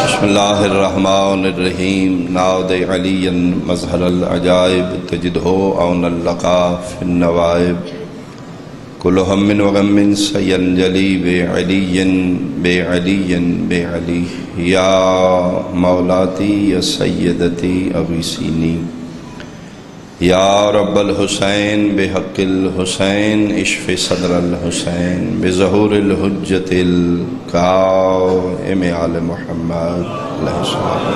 بسم اللہ الرحمن الرحیم. ناود علی مظہر العجائب. تجدہو اون اللقا فی النوائب. کل ہم وغم سینجلی بے علی بے علی بے علی. یا مولاتی یا سیدتی اغیسینی یا رب الحسین بحق الحسین اشف صدر الحسین بظہور الحجت القائم آل محمد علیہ السلام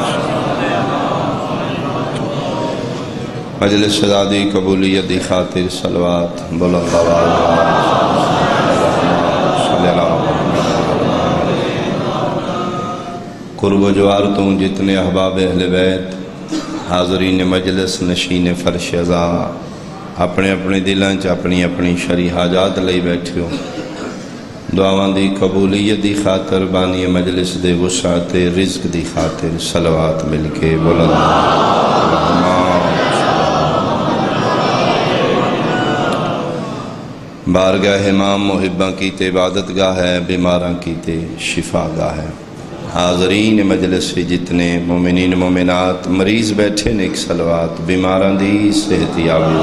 مجلس شدادی قبولیت دی خاطر صلوات بلند قرب و جوار توں جتنے احباب اہل بیت حاضرین مجلس، نشین فرش ازا اپنے اپنے دلان چ اپنی اپنی شری حاجات لئی بیٹھے ہو دعوان دی قبولیت دی خاطر بانی مجلس دے وسعت رزق دی خاطر صلوات مل کے بلند۔ بارگاہ امام محبہ کیتے عبادت گاہ ہے، بیماراں کیتے شفا گاہ ہے۔ حاضرین مجلس سے جتنے مومنین مومنات، مریض بیٹھے نیک سلوات، بیماران دی صحتیابی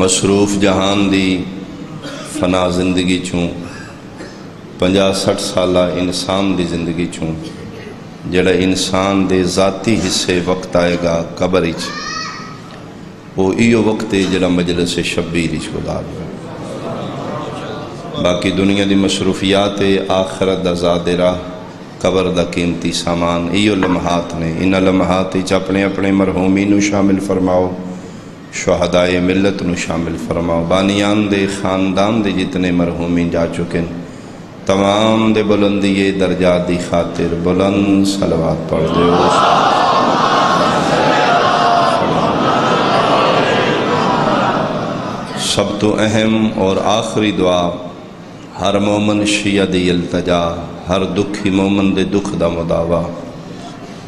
مصروف جہان دی فنا زندگی چوں پنجا سٹھ سالہ انسان دی زندگی چوں، جڑا انسان دے ذاتی حصے وقت آئے گا قبر چ وہ ایو وقت ہے جڑا مجلس شبیر اس گزار باقی دنیا دی مصروفیات آخرت دا زادرہ قبر دا قیمتی سامان، ایو لمحات نے۔ ان لمحات چ اپنے اپنے مرحومی نو شامل فرماؤ، شہدائے ملت نو شامل فرماؤ۔ بانیان دے، خاندان دے جتنے مرحومی جا چکے تمام دے بلندی درجات دی خاطر بلند صلوات پڑھ دے۔ سب تو اہم اور آخری دعا، ہر مومن شیعہ دی التجا، ہر دکھی مومن دے دکھ دا مداوع۔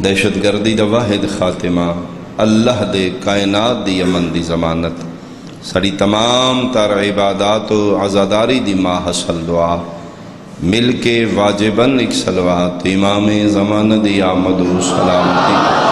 دہشت گردی دا واحد خاتمہ، اللہ دے کائنات دی امن دی ضمانت۔ سڑی تمام تر عبادات و عزاداری دی ماں حسل دعا۔ مل کے واجباً ایک سلوات امام زمان دی آمد و سلامتی۔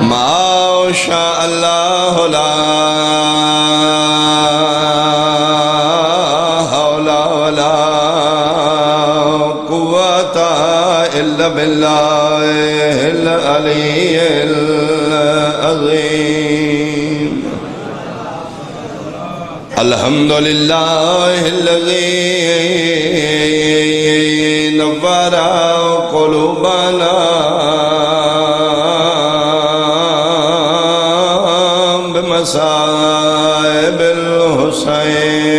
ما شاء الله لا حول ولا قوة إلا بالله العلي العظيم. الحمد لله الذي قلوبنا بمصائب الحسين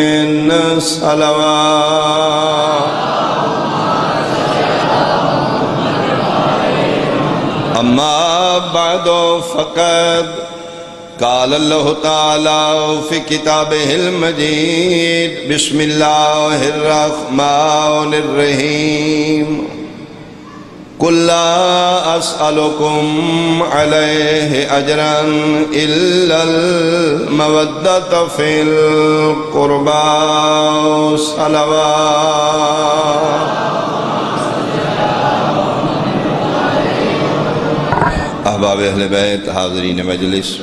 صلوات أما بعد فقد قال الله تعالى في كتابه المجيد بسم الله الرحمن الرحيم. قل لا أسألكم عليه أجرا إلا المودة في القربى صلوات احباب اہل بیت حاضرین مجلس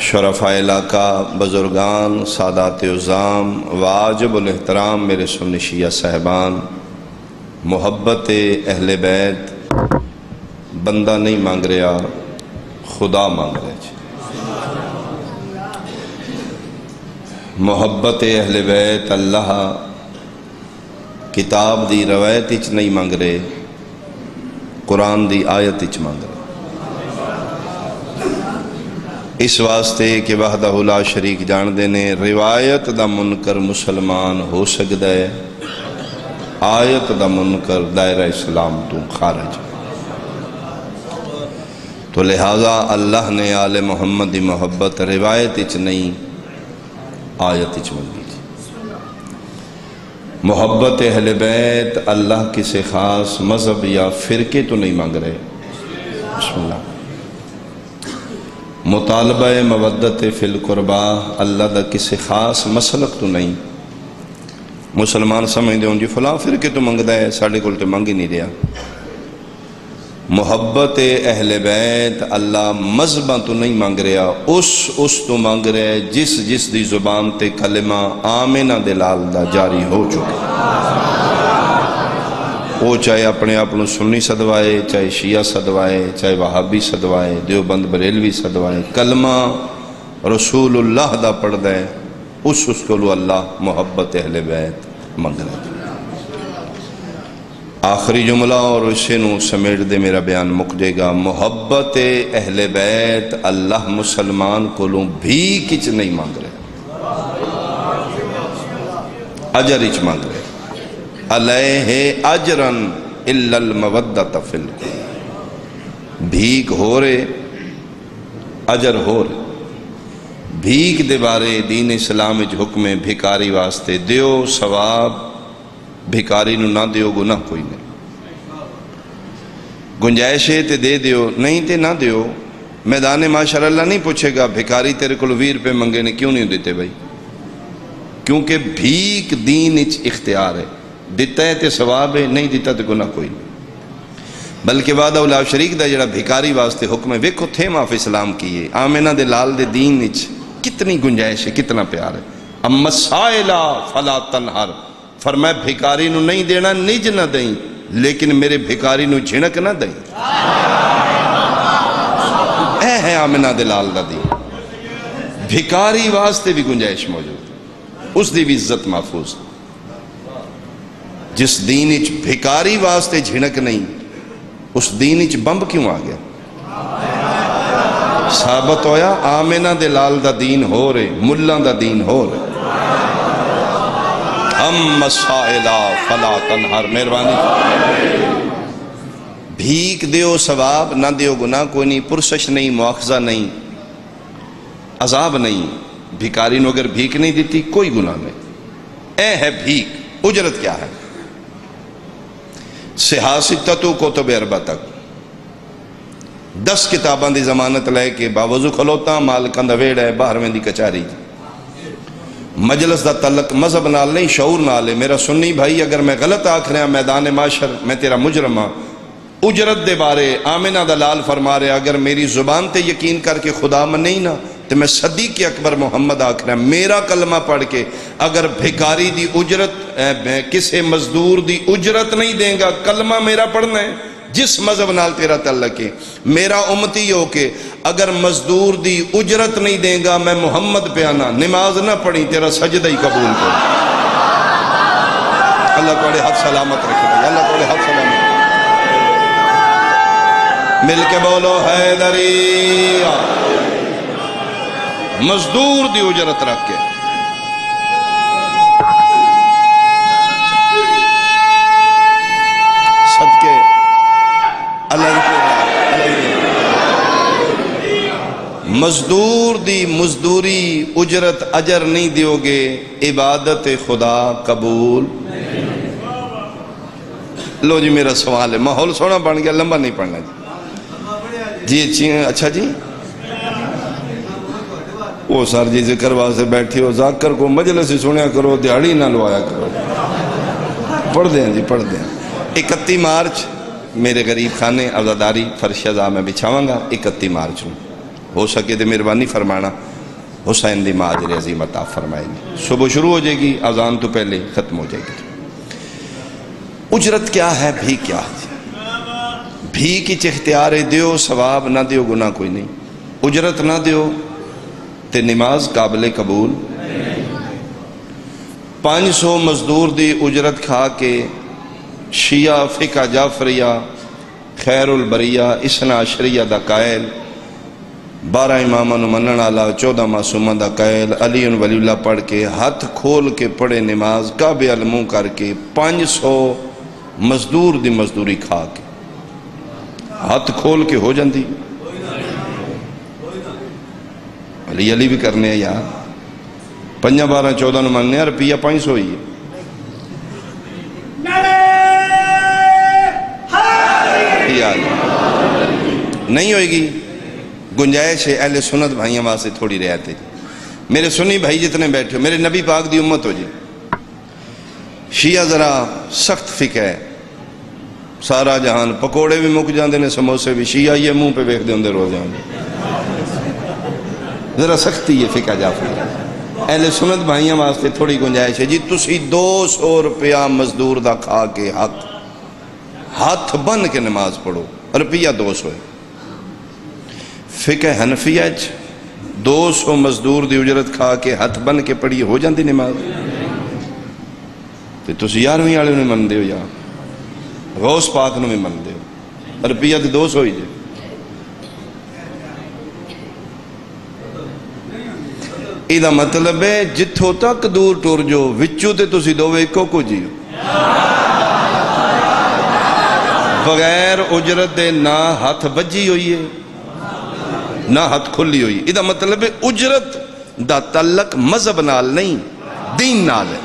شرفہ علاقہ، بزرگان، سادات عظام، واجب الاحترام میرے سن شیعہ صاحبان محبت اہل بیت بندہ نہیں مانگ رہا، خدا مانگ رہے چھے محبت اہل بیت اللہ کتاب دی روایت اچ نہیں منگ رہے، قرآن دی آیت اچ منگ رہے۔ اس واسطے کہ وحدہ لا شریک جان دینے، روایت دا منکر مسلمان ہو سکتا ہے۔ آیت دا منکر دائرہ اسلام تو خارج تو لہذا اللہ نے آل محمد دی محبت روایت اچ نہیں، آیت اچ منگی محبت اہل بیت اللہ کسی خاص مذہب یا فرقے تو نہیں مانگ رہے۔ بسم اللہ۔ مطالبہ مودت فی القربہ اللہ دا کسی خاص مسلک تو نہیں۔ مسلمان سمجھ دے ہوں جی فلاں فرقے تو منگ ہے ساڑھے کل تو منگ ہی نہیں رہا۔ محبت اہل بیت اللہ مذہبہ تو نہیں مانگ رہا، اس اس تو مانگ رہا ہے جس جس دی زبان تے کلمہ آمینہ دلال دا جاری ہو چکے وہ چاہے اپنے اپنوں سنی صدوائے چاہے شیعہ صدوائے چاہے وہابی صدوائے دیوبند بریلوی صدوائے کلمہ رسول اللہ دا پڑھ دے اس اس کو لو اللہ محبت اہل بیت مانگ رہا آخری جملہ اور اسے نو سمیٹ دے میرا بیان مک دے گا۔ محبت اہل بیت اللہ مسلمان کو لوں بھی کچھ نہیں مانگ رہے۔ اجر اچ مانگ رہے۔ علیہ اجرن اللہ المودت فل بھیک ہو رہے، اجر ہو رہے۔ بھیک دے بارے دین اسلام اچ حکم بھکاری واسطے دیو، ثواب، بھکاری نو نہ دیو، گناہ کوئی نہیں۔ گنجائش ہے تے دے دیو، نہیں تے نہ دیو۔ میدان ماشاء اللہ نہیں پوچھے گا، بھکاری تیرے کو ویر پہ منگے نے کیوں نہیں دیتے بھائی؟ کیونکہ بھیک دین اچ اختیار ہے۔ دیتا ہے تے ثواب ہے، نہیں دیتا تے گناہ کوئی نہیں۔ بلکہ وعدہ اللہ شریک دا جڑا بھکاری واسطے حکم ہے، ویکھو تھے معاف اسلام کیے۔ آمینہ دے لال دے دین اچ کتنی گنجائش ہے، کتنا پیار ہے۔ اما سائلہ فلا تنہر۔ فرمائے بھکاری نو نہیں دینا، نج نہ دیں۔ لیکن میرے بھکاری نو جھنک نہ دیں۔ اے ہے آمنہ دلال دا دی بھکاری واسطے بھی گنجائش موجود اس دی بھی عزت محفوظ جس دین اچ بھکاری واسطے جھنک نہیں، اس دین اچ بمب کیوں آ گیا؟ ثابت ہویا آمنہ دلال دا دین ہو رہے ملہ دا دین ہو رہے ہم مسائلہ فلا تنہر مہربانی بھیک دیو ثواب نہ دیو گناہ کوئی نہیں پرسش نہیں مواخذہ نہیں عذاب نہیں بھیکاری نو اگر بھیک نہیں دیتی کوئی گناہ نہیں اے ہے بھیک اجرت کیا ہے سیاستتو کو تو بے عربہ تک دس کتاباں دی زمانت لے کے باوضو کھلوتا مالکان دا ویڑ ہے باہر میں دی کچاری۔ مجلس دا تعلق مذہب نال نہیں، شعور نال ہے۔ میرا سنی بھائی، اگر میں غلط آکھ رہا، میدان معاشر، میں تیرا مجرم ہاں۔ اجرت دے بارے آمینہ دا لال فرما رہے اگر میری زبان تے یقین کر کے خدا من نہیں نا تو میں صدیق اکبر محمد آکھ رہا۔ میرا کلمہ پڑھ کے اگر بھکاری دی اجرت کسے مزدور دی اجرت نہیں دیں گا، کلمہ میرا پڑھنا ہے۔ جس مذہب نال تیرا تعلق ہے، میرا امتی ہو کے اگر مزدور دی اجرت نہیں دیں گا، میں محمد پہ آنا، نماز نہ پڑھی، تیرا سجدہ ہی قبول کر۔ اللہ توڑے حد سلامت رکھے بھائی، اللہ توڑے حد سلامت مل کے بولو، حیدری۔ مزدور دی اجرت رکھ کے۔ مزدور دی مزدوری اجرت اجر نہیں دیو گے، عبادت خدا قبول۔ لو جی میرا سوال ہے، ماحول سونا بن گیا، لمبا نہیں پڑھنا جی۔ جی, جی، اچھا جی۔ وہ سر جی ذکر واسے بیٹھی ہو، ذاکر کو مجلس ہی سنیا کرو دیہڑی نہ لوایا کرو۔ پڑھ دیں جی پڑھ دیں اکتی مارچ، میرے غریب خانے عزاداری فرش ازا میں بچھاواں گا اکتی مارچ ہوں ہو سکے تو مہربانی فرمانا۔ حسین دی ماجر عظیم عطا فرمائے گی صبح شروع ہو جائے گی، اذان تو پہلے ختم ہو جائے گی۔ اجرت کیا ہے؟ بھی کیا؟ ہے بھی کی اختیار دیو، ثواب نہ دیو، گناہ کوئی نہیں۔ اجرت نہ دیو تے نماز قابل قبول۔ پانچ سو مزدور دی اجرت کھا کے شیعہ، فقہ، جعفریہ خیر البریہ اسنا عشریہ دا قائل۔ بارہ امامہ نو منن والا چودہ معصومہ دا قائل علی ولی اللہ پڑھ کے ہاتھ کھول کے پڑھے نماز کعبے علموں کر کے پانچ سو مزدور دی مزدوری کھا کے۔ ہاتھ کھول کے ہو جاندی۔ علی علی بھی کرنے ہیں یار۔ پنجا بارہ چودہ نو مننے ہیں رپیہ پانچ سو ہی ہے۔ یاد نہیں ہوئے گی۔ گنجائش ہے، اہل سنت بھائیاں واسطے تھوڑی رہتے میرے سنی بھائی جتنے بیٹھے ہو، میرے نبی پاک دی امت ہو جی۔ شیعہ ذرا سخت فکر ہے۔ سارا جہان پکوڑے بھی مک جاندے نے، سموسے بھی۔ شیعہ یہ منہ پہ بیک دے اندر رو جاندے ذرا سختی یہ فکر جعفری اہل سنت بھائیاں واسطے تھوڑی گنجائش ہے۔ جی تسی دو سو روپیہ مزدور دا کھا کے ہاتھ ہاتھ بن کے نماز پڑھو۔ روپیہ دو سو ہے۔ فقہ حنفیہ دو سو مزدور دی اجرت کھا کے ہاتھ بن کے پڑھی، ہو جاندی نماز؟ تو تسی یارویں آلے انہیں من دے ہو یا؟ غوث پاک انہیں من دے ہو۔ روپیہ دی دو سو ہی جے۔ ایدہ مطلب ہے جتھو تک دور ٹور جو وچو تے تسی دو ایکو کو جیو۔ بغیر اجرت دے نہ ہاتھ بجی ہوئی ہے۔ نہ ہاتھ کھلی ہوئی۔ ایدہ مطلب ہے اجرت دا تعلق مذہب نال نہیں، دین نال ہے۔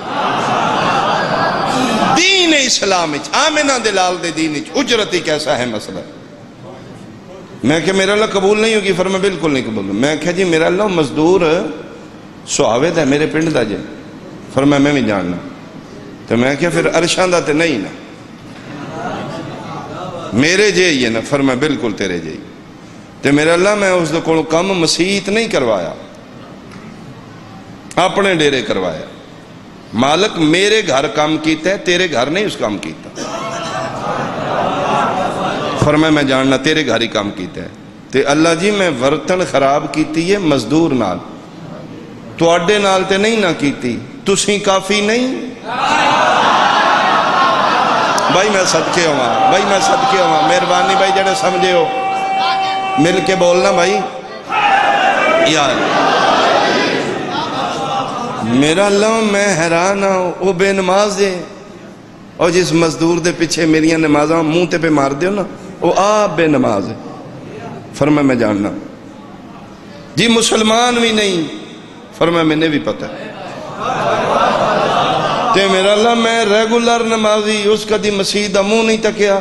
دین اسلام اچ آمنہ دلال دے دین اجرت ہی کیسا ہے مسئلہ۔ میں کہ میرا اللہ قبول نہیں ہوگی فرمائے بالکل نہیں قبول۔ میں کہ جی میرا اللہ مزدور سہاوید ہے، میرے پنڈ دا جے۔ فرمائے میں بھی جاننا۔ تو میں کہ پھر ارشان دا تے نہیں نا۔ میرے جے یہ نا فرمائے بالکل تیرے جے تے میرے اللہ میں اس دو کونو کم مسیحت نہیں کروایا۔ اپنے ڈیرے کروایا۔ مالک میرے گھر کام کیتا ہے، تیرے گھر نہیں اس کام کیتا۔ فرمائے میں جاننا تیرے گھر ہی کام کیتا ہے۔ تے اللہ جی میں ورتن خراب کیتی ہے مزدور نال۔ تو اڈے نال تے نہیں نہ کیتی۔ تسی کافی نہیں؟ بھائی، میں صدقے ہوا بھائی، میں صدقے ہوا مہربانی، بھائی، جڑے سمجھے ہو۔ مل کے بولنا بھائی۔ یار۔ میرا اللہ میں حیران ہوں، وہ بے نماز دے اور جس مزدور دے پیچھے میریاں نمازاں منہ تے پہ مار دیو نا، وہ آپ بے نماز ہے۔ فرمائے میں جاننا۔ جی مسلمان بھی نہیں فرمائے میں نے بھی پتہ۔ ہے تے میرا اللہ میں ریگولر نمازی، اس کدی مسیح منہ نہیں تکیا،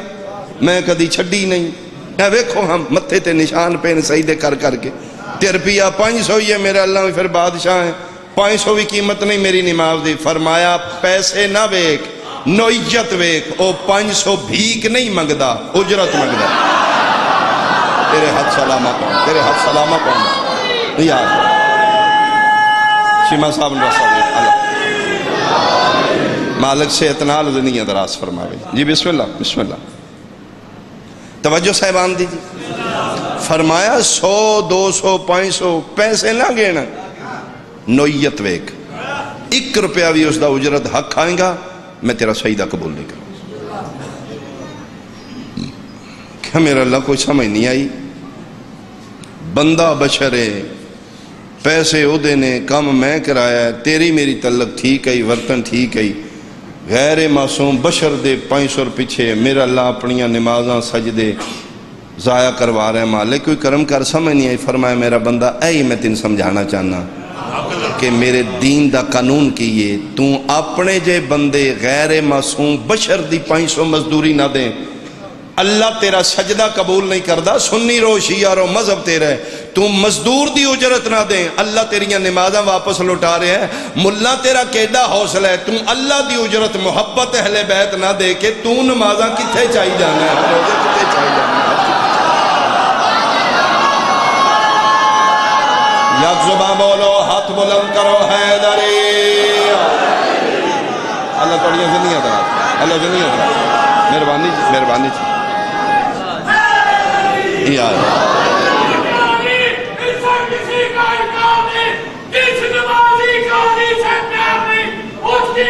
میں کدی چھڈی نہیں۔ اے ویکھو ہم، متھے تے نشان پین سجدے کر کر کے۔ تے روپیہ پانچ سو یہ میرا اللہ میں پھر بادشاہ ہیں۔ پانچ سو بھی قیمت نہیں میری نماز دی۔ فرمایا، پیسے نہ ویک نویت ویک او پانچ سو بھیک نہیں منگدا، اجرت منگدا۔ تیرے حد سلامہ کون تیرے حد سلامہ کون یاد۔ شیمہ صاحب نے رسول اللہ۔ مالک سے اتنال زندگی دراز فرماوے۔ جی بسم اللہ بسم اللہ۔ توجہ صاحبان دیجی فرمایا سو، دو سو، پانچ سو پیسے نہ گینا۔ نویت ویک۔ ایک روپیہ بھی اس دا اجرت حق کھائیں گا، میں تیرا سجدہ قبول نہیں کروں۔ کیا میرا اللہ کوئی سمجھ نہیں آئی؟ بندہ بشرے پیسے او دینے کم میں کرایا ہے، تیری میری تعلق ٹھیک ہے ورتن ٹھیک ہے۔ غیر معصوم بشر دے پانچ سو پیچھے میرا اللہ اپنیاں نمازاں سجدے ضائع کروا رہے ہیں مالک، کوئی کرم کر سمجھ نہیں آئی، فرمایا میرا بندہ اے میں تین سمجھانا چاہنا کہ میرے دین دا قانون کیے تو اپنے جے بندے غیر معصوم بشر دی پانچ سو مزدوری نہ دیں۔ اللہ تیرا سجدہ قبول نہیں کردہ سنی رو شیعہ رو مذہب تیرا ہے۔ تو مزدور دی اجرت نہ دیں۔ اللہ تیریاں نمازاں واپس لوٹا رہے ہیں۔ ملا تیرا کیڈا حوصلہ ہے؟ تم اللہ دی اجرت، محبت اہل بیت نہ دے کہ تو نمازاں کتھے چاہی جانا ہے؟ کتھے چاہی جانا ہے یک زبان بولو، ہاتھ بلند کرو حیدری اللہ توڑیاں زندگیاں دراز اللہ زندگیاں دراز مہربانی مہربانی۔ یا انکار نہیں کس نمازی کا نہیں سے پیار نہیں اس کی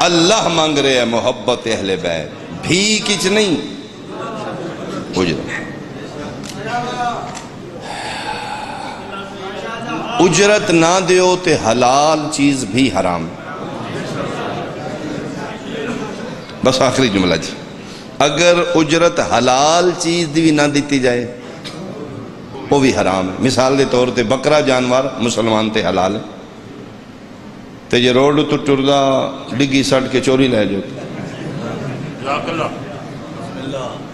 اللہ مانگ رہے ہیں محبت اہل بیت۔ بھی کچھ نہیں۔ اجرت اجرت نہ دیو تے حلال چیز بھی حرام۔ بس آخری جملہ جی۔ اگر اجرت حلال چیز بھی نہ دیتی جائے، وہ بھی حرام۔ ہے مثال دے طور تے بکرا جانور مسلمان تے حلال۔ ہے تے یہ روڈ تو ٹردہ ڈگی سٹ کے چوری لے جو۔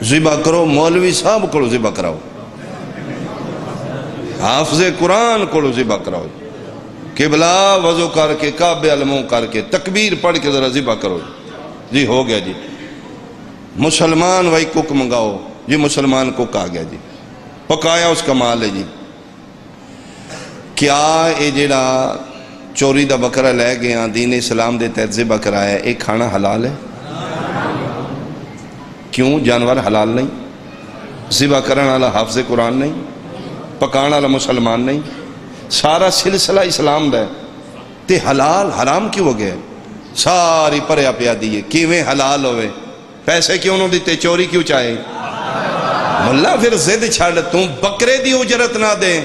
زبا کرو مولوی صاحب کرو زبا کراؤ۔ حافظ قرآن کو ذبح کراؤ۔ قبلہ وضو کر کے کعبے علموں کر کے تکبیر پڑھ کے ذرا ذبح کرو۔ جی ہو گیا جی۔ مسلمان وہی کک منگاؤ جی مسلمان کک آ گیا جی۔ پکایا اس کا مال ہے جی۔ کیا یہ جڑا چوری دا بکرا لے گیا، دین اسلام دے تحت ذبح کرایا ایک کھانا حلال ہے؟ کیوں؟ جانور حلال نہیں، ذبح کرنے والا حافظ قرآن نہیں پکانا والا مسلمان نہیں، سارا سلسلہ اسلام دا ہے۔ تے حلال حرام کیوں ہو گیا؟ ساری پریا پیا دیئے، کیویں حلال ہوئے؟ پیسے کیوں نو دیتے؟ چوری کیوں چاہے؟ ملا پھر زد چھڑ تم بکرے دی اجرت نہ دیں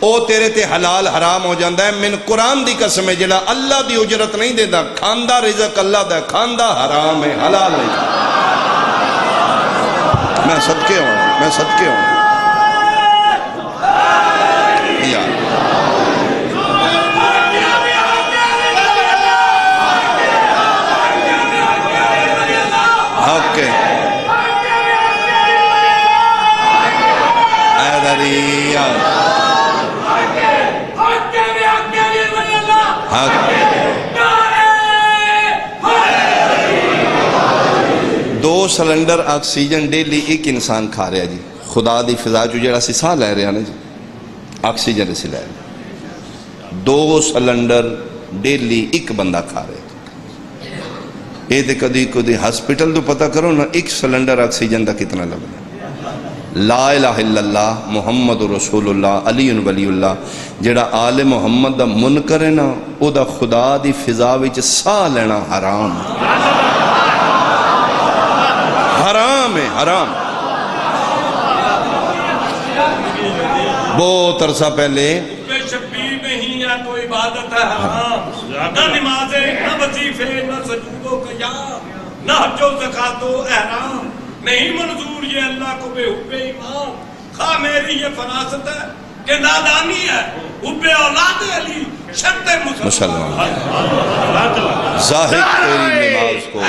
او تیرے تے حلال حرام ہو جاندہ ہے۔ من قرآن دی قسم ہے جلا اللہ دی اجرت نہیں دے دا کھاندہ رزق اللہ دا کھاندہ حرام ہے، حلال ہے۔ میں صدقے ہوں، میں صدقے سلنڈر، آکسیجن ڈیلی ایک انسان کھا رہا جی۔ خدا دی فضا جو جڑا سی ساہ لے رہے ہیں جی آکسیجن سے لے رہے دو سلنڈر ڈیلی ایک بندہ کھا رہے جی۔ یہ تے کدی کدی ہسپیٹل تو پتہ کرو نا، ایک سلنڈر آکسیجن دا کتنا لگنا لا الہ الا اللہ، محمد رسول اللہ، علی ولی اللہ، جڑا آل محمد دا منکر ہے نا، او دا خدا دی فضا وچ سا لینا حرام ہے حرام۔ بہت عرصہ پہلے بے شبیر نہیں ہے تو عبادت ہے حرام۔ نہ نماز نہ وظیفے نہ سجود و قیام نہ حج و زکات و احرام۔ نہیں منظور یہ اللہ کو بے حب ایمان۔ خواہ میری یہ فراست ہے کہ نادانی ہے حب اولاد علی شرط مسلمان۔ تیری نماز کو۔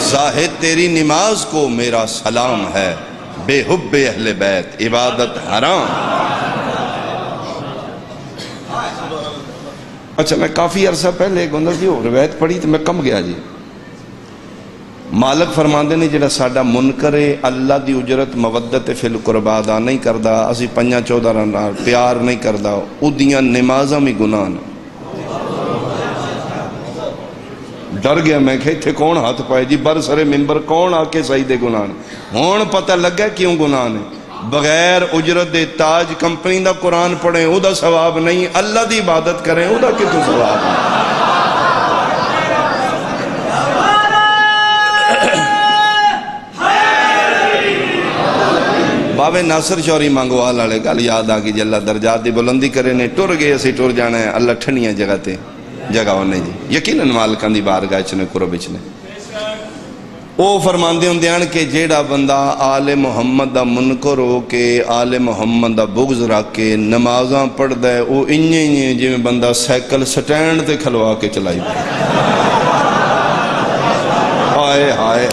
زاہد تیری نماز کو میرا سلام ہے۔ بے حب اہل بیت، عبادت حرام۔ اچھا میں کافی عرصہ پہلے گندر جی ہو روایت پڑھی تو میں کم گیا جی۔ مالک فرماندے نے، جڑا ساڈا منکر ہے، اللہ دی اجرت مودت فی القربا ادا نہیں کردا، اسی پنجا چودہ نال پیار نہیں کردا، اودیاں نمازاں بھی گناہ نے ڈر گیا میں کہ تھے کون ہاتھ پائے؟ جی بر سرے ممبر کون آ کے صحیح دے گناہ نے؟ ہون پتہ لگا کیوں گناہ نے؟ بغیر اجرت دے تاج کمپنی دا قرآن پڑھیں، او دا ثواب نہیں، اللہ دی عبادت کریں، او دا کتو ثواب؟ نہیں بابے ناصر چوری مانگوا لالے گل یاد آگی جی اللہ درجات دی بلندی کرے نے، ٹر گئے، اسی ٹر جانا ہے، اللہ ٹھنیاں جگہ تے۔ جگہ ہونے جی یقیناً مالکان دی بارگاہ چنے کرو بچنے او فرماندے ہوں دیان کہ جیڑا بندہ آل محمد دا منکر ہو کے آل محمد دا بغض رکھ کے نمازاں پڑھ دے او انجے انجے جی میں بندہ سیکل سٹینڈ تے کھلوا کے چلائی دے ہائے ہائے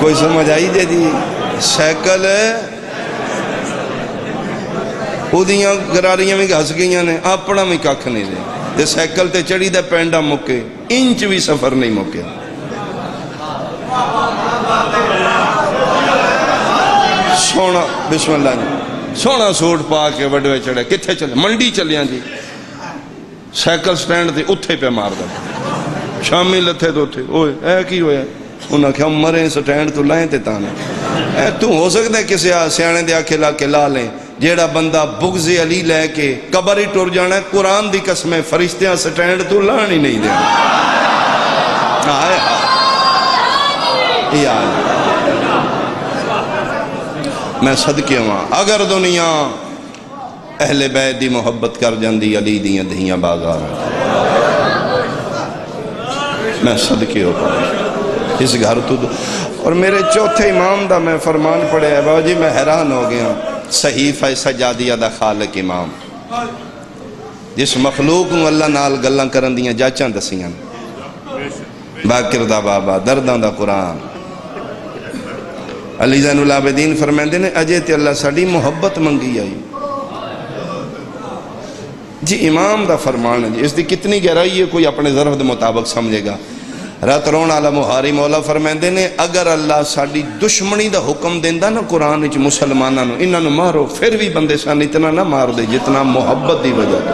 کوئی سمجھ آئی دے دی سیکل او دیاں گراریاں میں گھس گئیاں نے اپنا میں ککھ نہیں دے تے سیکل تے چڑی دے پینڈا مکے انچ بھی سفر نہیں مکے سونا بسم اللہ جی سونا سوٹ پا کے وڈوے چڑھے کتھے چلے منڈی چلیاں جی سیکل سٹینڈ تے اتھے پہ مار دا شامی لتھے تو اتھے اوئے اے کی ہوئے انہاں کہا مرے سٹینڈ تو لائیں تے تانے اے تو ہو سکتا ہے کسی سیانے دے آکھے لا کے لا لیں جیڑا بندہ بغض علی لے کے قبر ہی ٹر جانا ہے، قرآن دی قسمیں فرشتیاں سٹینڈ تو لان ہی نہیں دینا آئے۔ میں صدقے ہوں اگر دنیا اہل بیت دی محبت کر جاندی، علی دیاں دہیاں بازار۔ میں صدقے ہو پاؤں اس گھر تو اور میرے چوتھے امام دا میں فرمان پڑے ہے بابا جی میں حیران ہو گیا صحیفہ سجادیہ دا خالق امام۔ جس مخلوق کو اللہ نال گلاں کرن دیاں جاچاں دسیاں باکر دا بابا، درداں دا قرآن۔ علی زین العابدین فرمیندے نے، اجے تے اللہ ساڑی محبت منگی آئی۔ جی امام دا فرمان ہے جی اس دی کتنی گہرائی ہے، کوئی اپنے ضرف دے مطابق سمجھے گا۔ رات رون علی محاری مولا فرمیندے نے، اگر اللہ ساڑی دشمنی دا حکم دیندہ نا قرآن اچھ مسلمانہ نو، انہاں نو مارو، پھر بھی بندے سان اتنا نہ مار دے جتنا محبت دی وجہ دے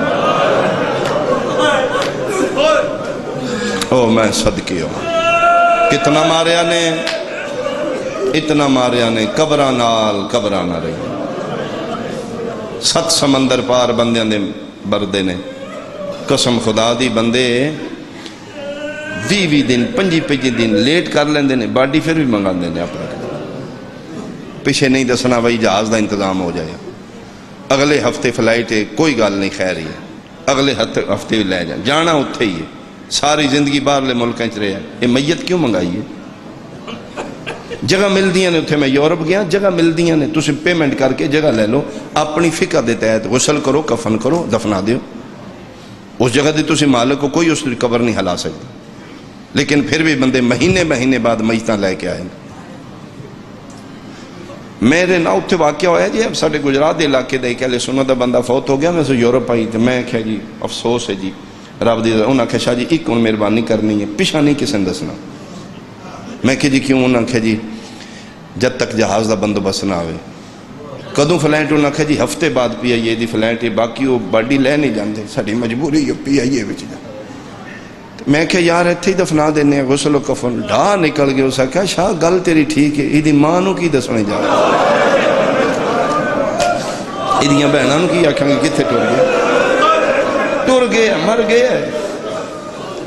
او میں صدقی ہوں کتنا ماریا نے؟ اتنا ماریا نے۔ قبرہ نال قبرہ نہ رہی ست سمندر پار بندیاں دے بردے نے۔ قسم خدا دی بندے وی وی دن پنجی پنجی دن لیٹ کر لیندے نے باڈی پھر بھی منگا دینے اپنا پیچھے نہیں دسنا بھائی جہاز دا انتظام ہو جائے اگلے ہفتے فلائٹ ہے کوئی گال نہیں خیر ہی ہے اگلے ہفتے بھی لے جائیں جانا اتھے ہی ہے ساری زندگی باہر لے ملکیں چ ہیں یہ میت کیوں منگائی ہے جگہ مل دیاں نے اتھے میں یورپ گیا جگہ مل دیاں نے تُسے پیمنٹ کر کے جگہ لے لو اپنی فکر دیتا ہے غسل کرو کفن کرو دفنا دیو اس جگہ دی تُسے مالک کو کوئی اس کی قبر نہیں ہلا سکتا لیکن پھر بھی بندے مہینے مہینے بعد میتاں لے کے آئے میرے نہ اتھے واقعہ ہویا جی اب ساڑھے گجرات دے علاقے دے کہ لے سنو دا بندہ فوت ہو گیا، میں سو یورپ آئی تو میں کہا جی افسوس ہے جی۔ رب دی انہاں کہا شاہ جی ایک ان مہربانی کرنی ہے، پیشہ نہیں کسن دسنا۔ میں کہ جی کیوں؟ انہاں کہا جی جب تک جہاز دا بندوبست نہ آوے۔ کدوں فلائٹ انہاں کہا جی ہفتے بعد پی آئیے دی فلائٹ ہے، باقی وہ باڈی لے نہیں جاندے ساڑھی مجبوری ہے پی آئیے بچ جا۔ میں کہ یار، اتھے ہی دفنا دینے ہیں، غسل و کفن۔ ڈھا نکل گئے اسا کہا، شاہ، گل تیری ٹھیک ہے، ایدی مانو کی دسنے جا ایدیاں بہنانو کی آکھاں گے، کتھے ٹور گئے ٹور گئے مر گئے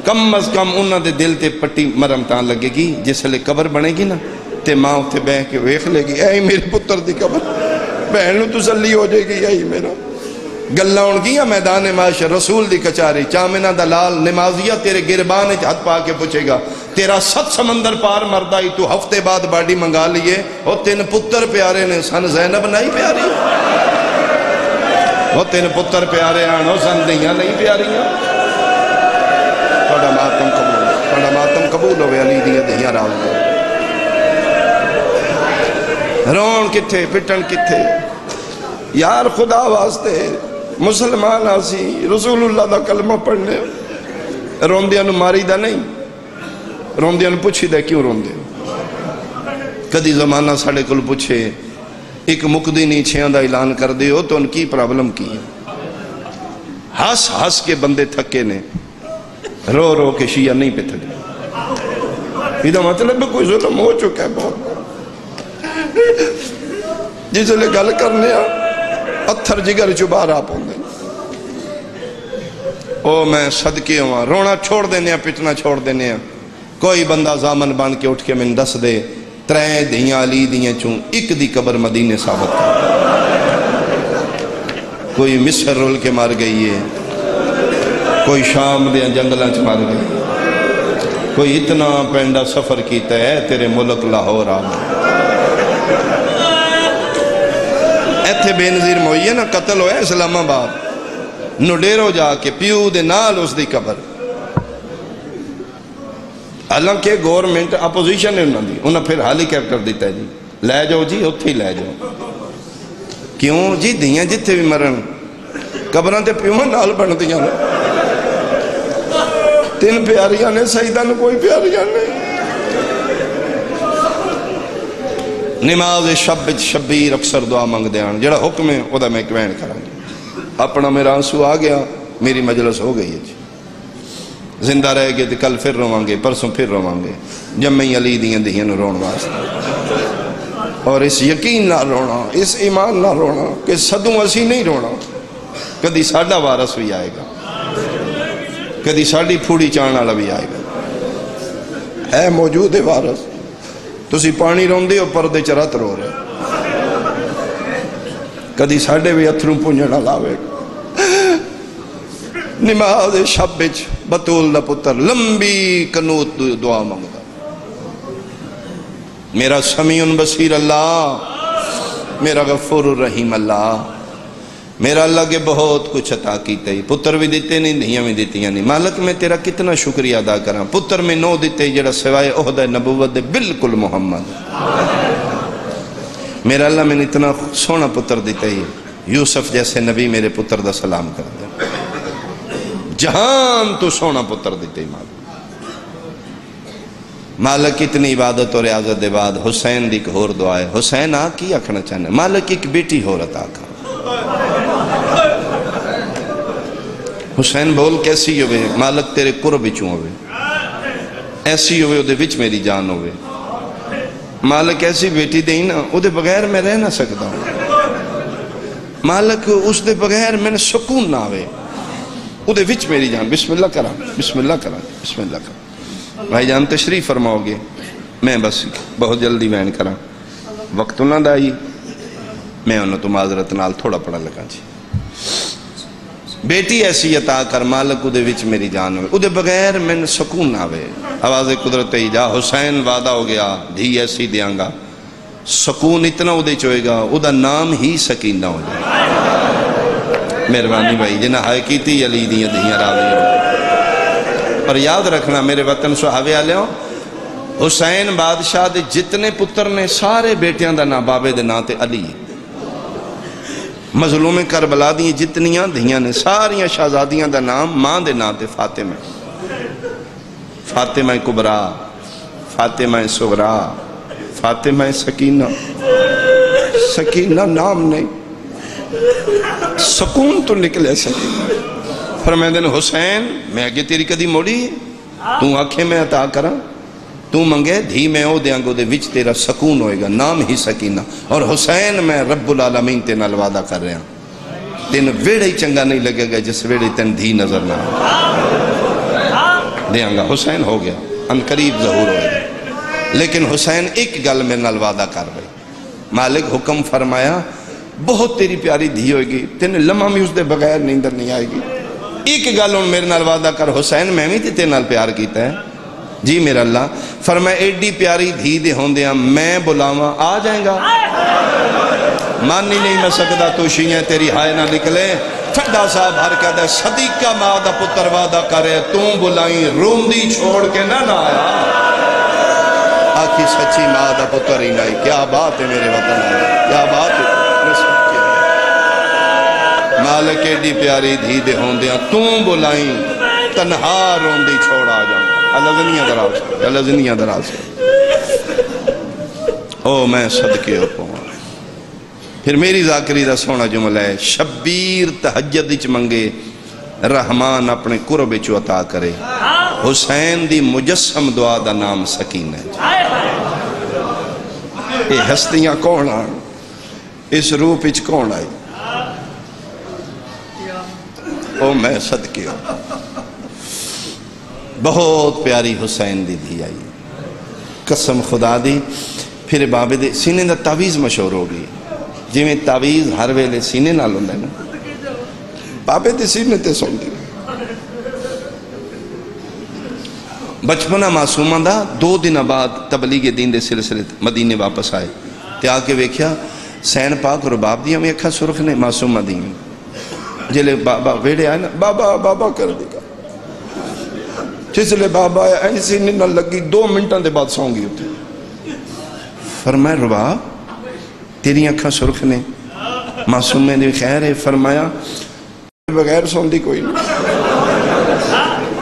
کم از کم انہاں دے دل تے پٹی مرم تان لگے گی، جس لے قبر بنے گی نا، تے ماں اتھے بہ کے ویخ لے گی، اے میرے پتر دی قبر بہنو تسلی ہو جائے گی، اے میرا۔ گلہ ان گیا میدان معاشر رسول دی کچاری چامنہ دلال نمازیہ تیرے گربان ہاتھ پا کے پوچھے گا، تیرا ست سمندر پار مردائی تو ہفتے بعد باڈی منگا لیے اور تین پتر پیارے نے، سن زینب نہیں پیاری؟ وہ تین پتر پیارے آنو سن دیاں نہیں پیاری توڑا ماتم قبول توڑا ماتم قبول ہوئے علی دیاں دیاں راؤں رون کتھے، پٹن کتھے؟ یار خدا واسطے مسلمان آسی، رسول اللہ دا کلمہ پڑھنے، روندیاں نو ماری دا نہیں۔ روندیاں نو پوچھی دا کیوں روندے؟ کدی زمانہ ساڑے کل پوچھے، ایک مقدی نیچھیاں دا اعلان کر دے ہو تو ان کی پرابلم کی ہس ہس کے بندے تھکے نے۔ رو رو کے شیعہ نہیں پہ تھکے۔ یہ مطلب کوئی ظلم ہو چکا ہے بہت۔ جس لیے گل کرنے آ اتھر جگر چبار آپ ہوں او میں صدقے ہوں۔ رونا چھوڑ دینے پچنا چھوڑ دینے ہیں۔ کوئی بندہ زامن بان کے اٹھ کے من دس دے ترین دیاں علی دیاں چون ایک دی قبر مدینے ثابت کر۔ کوئی مصر رول کے مار گئی ہے، کوئی شام دیاں جنگلہ چ مار گئی کوئی اتنا پینڈا سفر کیتا ہے، تیرے ملک لاہور آمد ایتھے بے نظیر موئی نا، قتل ہوئے اسلام آباد نڈیرو جا کے پیو دے نال اس دی قبر۔ حالانکہ گورنمنٹ اپوزیشن ہے انہوں دی۔ انہوں پھر ہالی کیپٹر دیتا ہے جی۔ لے جاؤ جی اتھے ہی لے جاؤ۔ کیوں؟ جی دیاں جتھے بھی مرن۔ قبران تے پیو نال بن دیاں تین پیاریاں نے سیدہ نے کوئی پیاریاں نہیں۔ نماز شب شبیر اکثر دعا منگ دیان جڑا حکم ہے وہ دا میں کوین کرا اپنا میرا آنسو آ گیا، میری مجلس ہو گئی ہے جی۔ زندہ رہ گئے تو کل پھر روان گے پرسوں پھر روان گے جب میں علی دیاں دیاں نو رون واسطہ اور اس یقین نہ رونا، اس ایمان نہ رونا کہ صدوں اسی نہیں رونا۔ کدی ساڈا وارس بھی آئے گا۔ کدی ساڈی پھوڑی چان والا بھی آئے گا۔ ہے موجود ہے وارس تسی پانی روندے ہو، پردے چ رت رو رہے کدی ساڈے بھی اتھروں پونجن والا آوے گا نماز شب وچ بطول دا پتر لمبی کنوت دعا منگدا میرا سمیع بصیر اللہ، میرا غفور الرحیم اللہ۔ میرا اللہ کے بہت کچھ عطا کیتے ہی پتر بھی دیتے نہیں، دھیاں بھی دیتی نہیں۔ مالک میں تیرا کتنا شکریہ ادا کرا پتر میں نو دیتے، جڑا سوائے عہدہ نبوت دے بالکل محمد۔ میرا اللہ میں نے اتنا سونا پتر دیتے ہی۔ یوسف جیسے نبی میرے پتر دا سلام کر دے۔ جہان تو سونا پتر دیتے ہی مالک۔ مالک اتنی عبادت اور ریاضت دے بعد حسین دی ایک ہور دعا ہے۔ حسین آ کی آکھنا چاہنے مالک ایک بیٹی ہو رہا تھا حسین بول، کیسی ہوئے؟ مالک تیرے قرب چوں ہوئے۔ ایسی ہوئے او وچ میری جان ہوئے۔ مالک ایسی بیٹی دیں نا او بغیر میں رہ نہ سکتا ہوں۔ مالک اس دے بغیر میں سکون نہ ہوئے او دے وچ میری جان۔ بسم اللہ کرا، بسم اللہ کرا، بسم اللہ کرا۔ بھائی جان، تشریف فرماؤ گے۔ میں بس بہت جلدی وین کرا وقت انہوں دا آئی۔ میں انہوں تو معذرت نال تھوڑا پڑا لگا جی۔ بیٹی ایسی عطا کر، مالک ادھے وچ میری جان ہوئے۔ ادھے بغیر میں سکون نہ ہوئے آواز قدرت ہی جا، حسین وعدہ ہو گیا، دھی ایسی دیاں گا۔ سکون اتنا ادھے چوئے گا ادھا نام ہی سکینہ ہو جائے۔ مہربانی بھائی، جنہ ہائے کی تھی علی دیاں دھیاں راوی ہو اور یاد رکھنا میرے وطن صحابے آلے ہو، حسین بادشاہ دے جتنے پتر نے، سارے بیٹیاں دا نا بابے دے نا تے علی۔ مظلوم کربلا دیاں جتنیاں دھیاں نے، ساریاں شہزادیاں دا نام، ماں دے نا تے فاطمہ۔ فاطمہ کبرا، فاطمہ سغرا فاطمہ سکینہ۔ سکینہ نام نہیں۔ سکون تو نکلے سکینہ فرمائے دن حسین، میں آگے تیری کدی موڑی؟ تو آنکھیں میں عطا کرا تو منگے، دھی میں او دیاں گو دے وچ تیرا سکون ہوئے گا، نام ہی سکینہ۔ اور حسین، میں رب العالمین تین الوادہ کر رہے ہیں تین ویڑے ہی چنگا نہیں لگے گا جس ویڑے تین دھی نظر نہ دیاں گا حسین ہو گیا۔ ان قریب ظہور ہوئے گا۔ لیکن حسین ایک گل میں نلوادہ کر رہے مالک حکم فرمایا، بہت تیری پیاری دھی ہوئے گی، تین لمحہ میں اس دے بغیر نیندر نہیں آئے گی۔ ایک گل ان میرے نال وعدہ کر، حسین، میں بھی تے نال پیار کیتا ہے۔ جی میرا اللہ فرمایا ایڈی پیاری دھی دے ہوندیاں میں بلاواں، آ جائیں گا؟ مانی نہیں میں سکتا تو شیئیں تیری ہائے نہ نکلے۔ ٹھنڈا صاحب ہر کہہ دے، صدیقہ ماں دا پتر وعدہ کرے توں بلائیں روندی چھوڑ کے نہ نہ آیا۔ آکھی سچی ماں دا پتر ہی نہیں، کیا بات ہے میرے وطن کیا بات ہے؟ مالک ایڈی پیاری دھی دے ہوندیاں توں بلائیں تنہا روندی چھوڑ آ جاؤں۔ اللہ زنیاں دراز۔ اللہ زنیاں دراز۔ او، میں صدقے ہو پہوں پھر میری ذاکری دا سونا جملہ ہے، شبیر تحجد اچ منگے، رحمان اپنے قرب چو عطا کرے۔ حسین دی مجسم دعا دا نام سکین ہے اے ہستیاں کون آن؟ اس روپ اچ کون آئی؟ او، میں صدقے ہوں بہت پیاری حسین دی دھی آئی قسم خدا دی، پھر بابے دے سینے دا تعویز مشہور ہو گئی۔ جی میں تعویز ہر ویلے سینے نہ لوں نا۔ بابے دے سینے تے سن دی۔ بچپنا معصومہ دا، دو دن بعد تبلیغ دین دے سلسلے مدینے واپس آئے۔ تے آکے ویکھیا، سین پاک اور باب دیا میں اکھا سرخ نے معصومہ دین۔ جلے بابا ویڑے آئے نا، بابا بابا کر دے جس لے بابا آیا ایسی نہ لگی دو منٹان دے بعد سوں گی ہوتے فرمائے ربا تیری اکھا سرخ نے۔ معصوم میں نے خیر ہے فرمایا۔ بغیر سون دی کوئی نہیں۔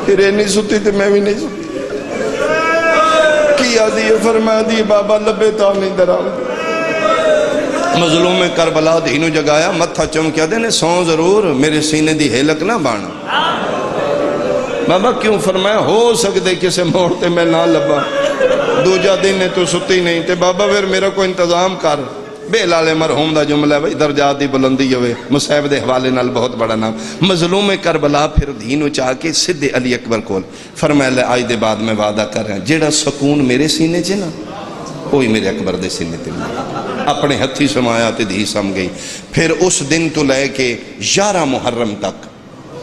پھر یہ نہیں ستی تھی میں بھی نہیں ستی۔ کیا دیئے فرمایا دیئے بابا لبے تا نہیں دراؤں۔ مظلوم کربلا دینو جگایا متھا چم کیا دینے سون ضرور میرے سینے دی ہیلک نہ بانا۔ بابا کیوں فرمایا؟ ہو سکتے کسے موڑتے میں نہ لبا دوجا دن ہے تو ستی نہیں تے بابا پھر میرا کو انتظام کر۔ بے لالے مرحوم دا جملہ ہے درجات دی بلندی ہوئے۔ مصیب دے حوالے نال بہت بڑا نام۔ مظلوم کربلا پھر دینو چاہ اچھا کے صد علی اکبر کول۔ فرمایا، لے آج دے بعد میں وعدہ کر رہا ہیں جیڑا سکون میرے سینے چے نا، وہی میرے اکبر دے سینے تے اپنے ہتھی سمایا تے دھی سم گئی۔ پھر اس دن تو لے کے یارہ محرم تک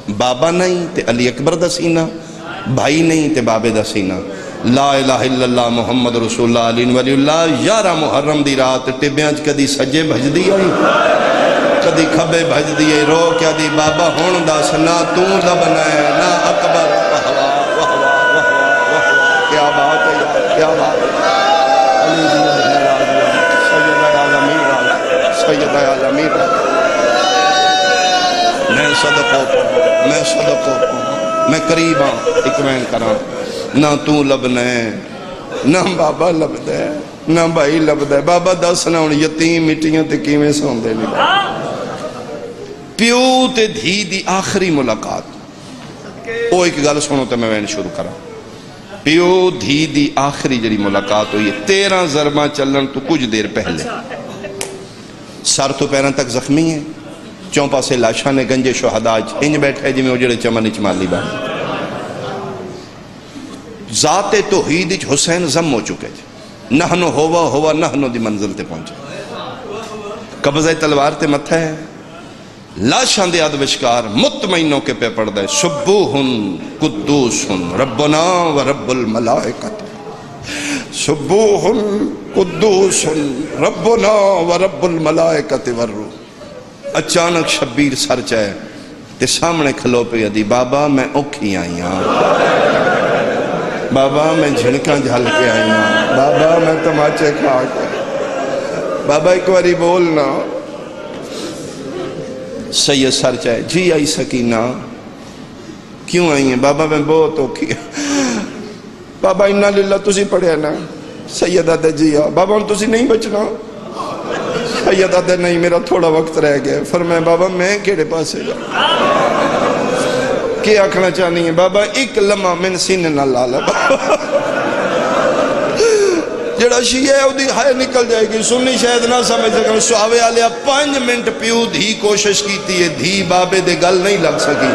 بابا نہیں تے علی اکبر دا سینہ، بھائی نہیں تے بابے دا سینہ۔ لا الہ الا اللہ محمد رسول اللہ علیہ ولی اللہ، یارہ محرم دی رات ٹبیاں چ کدی سجے بھج دی آئی، کدی کھبے بھج دی آئی، رو کیا دی بابا ہون دا سنا تو لبنا ہے نا اکبر۔ واہ واہ واہ واہ کیا بات ہے کیا بات ہے۔ علی جی دی سید العالمین سید العالمین میں صدقوں کو میں صدقوں کو میں قریب ہاں اکمین کراں۔ نہ تو لبنا ہے نہ بابا لبدا نہ بھائی لبدا بابا دس نہ ہن یتیم مٹیاں تے کیویں سوندے نے پیو تے دھی دی آخری ملاقات۔ او ایک گل سنو تے میں وین شروع کراں۔ پیو دھی دی آخری جڑی ملاقات ہوئی ہے، تیرہ ضرباں چلن تو کچھ دیر پہلے۔ سر تو پیروں تک زخمی ہے چون پاسے لاشاں نے گنجے شہداء انج بیٹھے جی میں اجڑے چمن چمالی بات ذات توحید وچ حسین زم ہو چکے جی نہنو ہوا ہوا نہنو دی منزل تے پہنچے۔ قبضہ تلوار تے متھا ہے۔ لاشاں دے ادوشکار مطمئنوں کے پہ پڑھ دے سبوہن قدوسن ربنا و رب الملائکت۔ سبوہن قدوسن ربنا و رب الملائکت والروح اچانک شبیر سر چاہے تے سامنے کھلو پہ دی بابا میں اوکھی آئی ہاں۔ بابا میں جھنکاں جھل کے آئی ہاں۔ بابا میں تماچے کھا کے۔ بابا ایک واری بولنا سید سر چاہے جی آئی سکینہ۔ کیوں آئی ہیں؟ بابا میں بہت اوکھی۔ بابا انہا للہ تسی پڑھے نا۔ سید آدھے جی آ، بابا ہم تسی نہیں بچنا۔ سید آدھے نہیں، میرا تھوڑا وقت رہ گیا. فرمائے بابا، میں کیڑے پاسے جا کیا آکھنا چاہنی ہے؟ بابا ایک لمحہ من سینے نہ لالا جڑا شیعہ ہے وہ ہائے نکل جائے گی۔ سنی شاید نہ سمجھ سکیں سواوے آلیا پانچ منٹ پیو دھی کوشش کیتی ہے۔ دھی بابے دے گل نہیں لگ سکی۔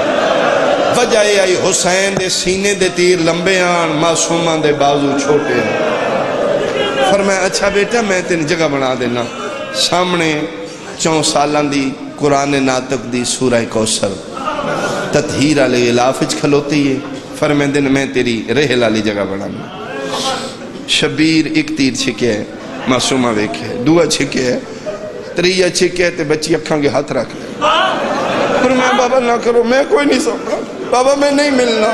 وجہ آئی، حسین دے سینے دے تیر لمبے آن معصومان دے بازو چھوٹے ہیں فرمایا اچھا بیٹا، میں تین جگہ بنا دینا۔ سامنے چون سالان دی قرآن ناتک دی سورہ کوسر تطہیر علی الافج کھلوتی ہے۔ فرمائے دن میں تیری رہل علی جگہ بنانا۔ شبیر ایک تیر چھکے ہے، معصومہ ویکھے ہے۔ دعا چھکے ہے تریہ چھکے ہے تے بچی اکھاں کے ہاتھ رکھ لے۔ فرمایا بابا نہ کرو میں کوئی نہیں سکتا بابا میں نہیں ملنا۔